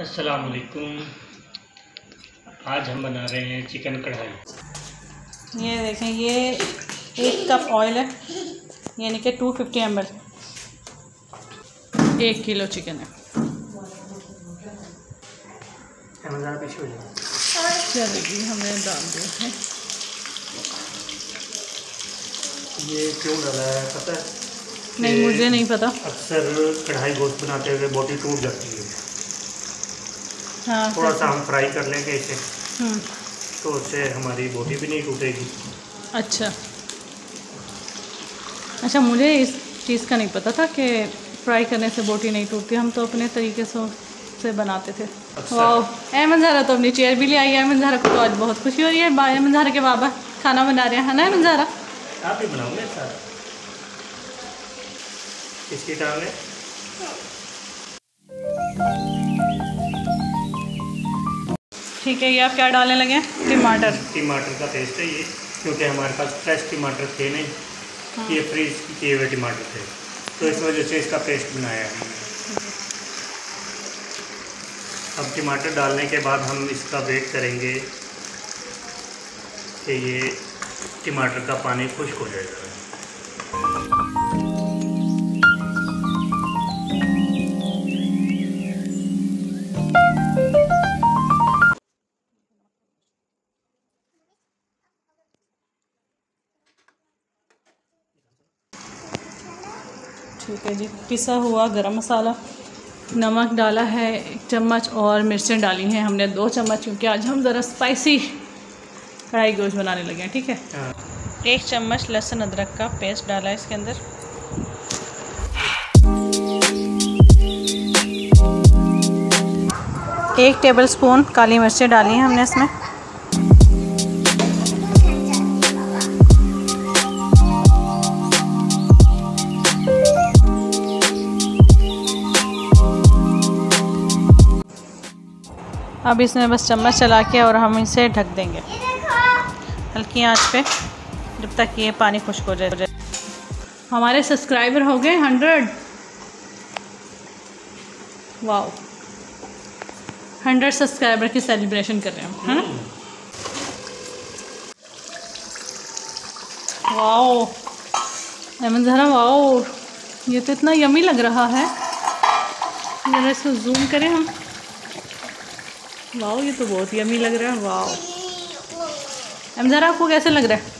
अस्सलाम वालेकुम आज हम बना रहे हैं चिकन कढ़ाई। ये देखें ये एक कप ऑयल है यानी कि टू फिफ्टी एम एल एक किलो चिकन है। चलेगी हमने डाल दिया है। ये क्यों डाला है पता है? नहीं मुझे नहीं पता। अक्सर कढ़ाई गोश्त बनाते हुए बोटी टूट जाती है। हाँ थोड़ा सा हम फ्राई कर लेंगे इसे। हम्म, तो उससे हमारी बोटी भी नहीं टूटेगी। अच्छा। अच्छा मुझे इस चीज़ का नहीं पता था कि फ्राई करने से बोटी नहीं टूटती। हम तो अपने तरीके से से बनाते थे। अच्छा। वाह अहमद जहरा तो अपनी चेयर भी ले आई है। अहमद जहरा को तो आज बहुत खुशी हो रही है। अहमद जहरा के बाबा खाना बना रहे हैं है ना अहमद जहरा आप ही बनाओगे सारा? इसकी डालें ठीक है ये आप क्या डालने लगे हैं? टमाटर। टमाटर का पेस्ट है ये क्योंकि हमारे पास फ्रेश टमाटर थे नहीं। हाँ। ये फ्रीज किए हुए टमाटर थे। तो इस वजह से इसका पेस्ट बनाया है हमने। अब टमाटर डालने के बाद हम इसका वेट करेंगे कि ये टमाटर का पानी खुश्क हो जाएगा ठीक है जी पिसा हुआ गरम मसाला नमक डाला है एक चम्मच और मिर्चें डाली हैं। हमने दो चम्मच क्योंकि आज हम ज़रा स्पाइसी कढ़ाई गोश्त बनाने लगे हैं ठीक है? हाँ। एक चम्मच लहसुन अदरक का पेस्ट डाला है इसके अंदर। एक टेबल स्पून काली मिर्चें डाली हैं हमने इसमें। अब इसमें बस चम्मच चला के और हम इसे ढक देंगे। हल्की आँच पे, जब तक ये पानी खुश्क हो जाए। हमारे सब्सक्राइबर हो गए हंड्रेड। वाओ। हंड्रेड सब्सक्राइबर की सेलिब्रेशन कर रहे हैं वाओ। अहमद जहरा, वाओ। ये तो इतना यमी लग रहा है। ज़रा इसको जूम करें हम। वाओ ये तो बहुत यमी लग रहा है वाह अहमद जहरा आपको कैसे लग रहा है?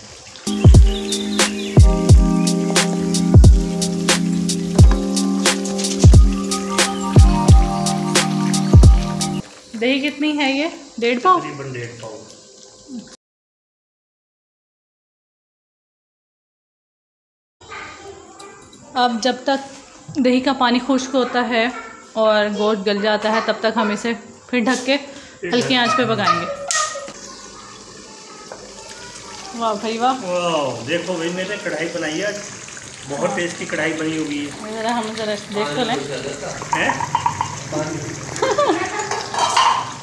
दही कितनी है ये? डेढ़ पाव? तकरीबन डेढ़ पाव। अब जब तक दही का पानी खुश्क होता है और गोश्त गल जाता है तब तक हम इसे फिर ढक के हल्की आँच पे पकाएँगे वाह भाई वाह। वाह देखो भाई मैंने कढ़ाई बनाई है। आज बहुत टेस्टी कढ़ाई बनी होगी। ये ज़रा हम ज़रा देख तो लें।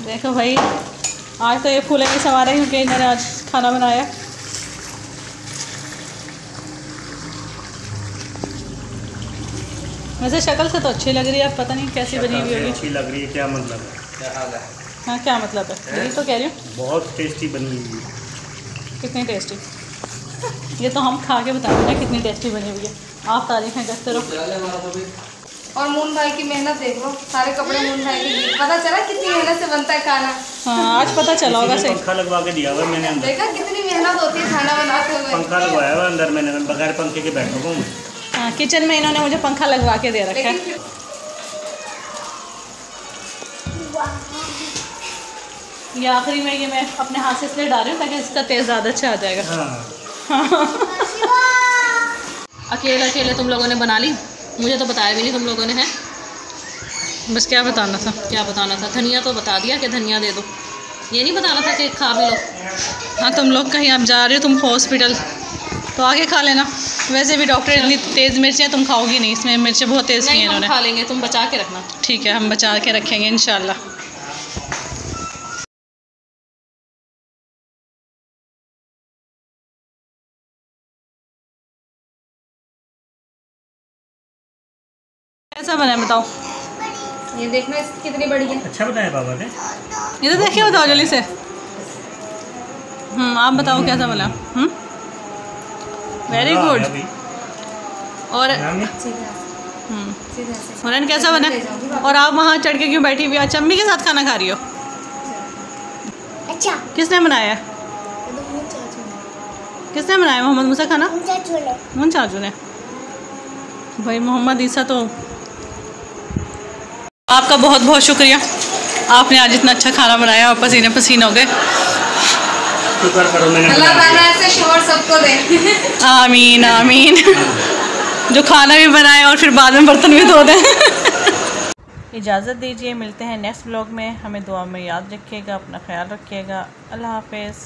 देखो भाई आज तो ये फूले नहीं संवारे क्योंकि इन्होंने आज खाना बनाया। वैसे शक्ल से तो अच्छी लग रही है पता नहीं कैसी बनी हुई होगी। अच्छी लग रही है क्या मतलब है? हाँ? क्या मतलब है? यही तो कह रही हूँ। बहुत टेस्टी बनी हुई है कितनी टेस्टी ये तो हम खा के बताएँगे ना कितनी टेस्टी बनी हुई है। आप तारीफें करते रहो। और मून भाई की मेहनत देख लो। सारे कपड़े मून भाई के। पता चला कितनी मेहनत से बनता है खाना? हाँ आज पता चला होगा सही। पंखा लगवा के दिया हुआ मैंने अंदर। देखा कितनी मेहनत होती है खाना बनाते हुए। पंखा लगवाया हुआ अंदर मैंने बगैर पंखे के बैठा हूँ हाँ किचन में इन्होंने मुझे पंखा लगवा के दे रखा है। ये आखिरी में ये मैं अपने हाथ से इसलिए डाल रही हूँ ताकि इसका टेस्ट ज़्यादा अच्छा आ जाएगा। हाँ। अकेले अकेले तुम लोगों ने बना ली? मुझे तो बताया भी नहीं तुम लोगों ने है? बस क्या बताना था? क्या बताना था? धनिया तो बता दिया कि धनिया दे दो। ये नहीं बताना था कि खा भी लो। हाँ तुम लोग कहीं आप जा रहे हो तुम हॉस्पिटल तो आगे खा लेना। वैसे भी डॉक्टर इतनी तेज़ मिर्चें तुम खाओगी नहीं इसमें मिर्चें बहुत तेज़ की हैं नहीं इन्होंने। खा लेंगे तुम बचा के रखना। ठीक है हम बचा के रखेंगे इन कैसा बना है बताओ? ये देखना कितनी बड़ी है। अच्छा बताया बाबा ने। ये तो देखिए बताओ जल्दी से। हम्म आप बताओ कैसा बना। हम्म? वेरी गुड और हम्म। कैसा बना। और आप वहाँ चढ़ के क्यों बैठी हुई आज अम्मी के साथ खाना खा रही हो? अच्छा। किसने बनाया ये तो मुँह चाचू ने। किसने बनाया मोहम्मद मूसा खाना? मुन चाचू ने। भाई मोहम्मद ईसा तो आपका बहुत बहुत शुक्रिया। आपने आज इतना अच्छा खाना बनाया और पसीने पसीने हो गए। आमीन आमीन। जो खाना भी बनाए और फिर बाद में बर्तन भी धो दें। इजाज़त दीजिए मिलते हैं नेक्स्ट ब्लॉग में। हमें दुआ में याद रखिएगा अपना ख्याल रखिएगा। अल्लाह हाफिज़।